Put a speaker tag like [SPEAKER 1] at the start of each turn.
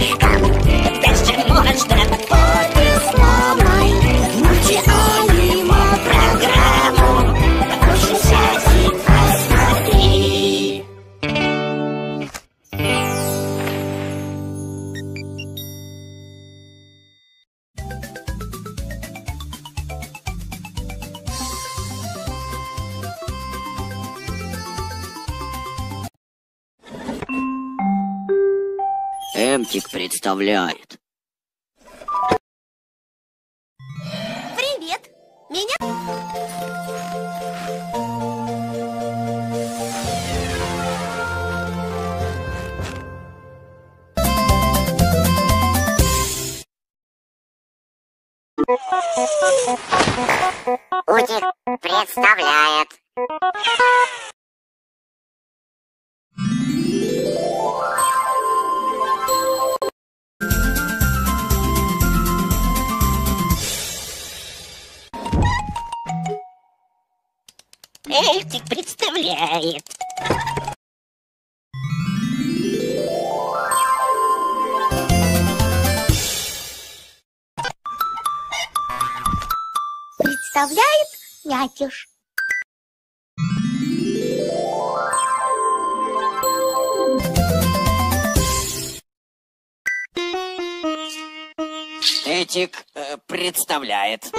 [SPEAKER 1] Stop. Эмтик представляет.
[SPEAKER 2] Привет! Меня...
[SPEAKER 3] Утик представляет.
[SPEAKER 2] Эльтик представляет. Представляет Мякиш.
[SPEAKER 1] Этик э, представляет.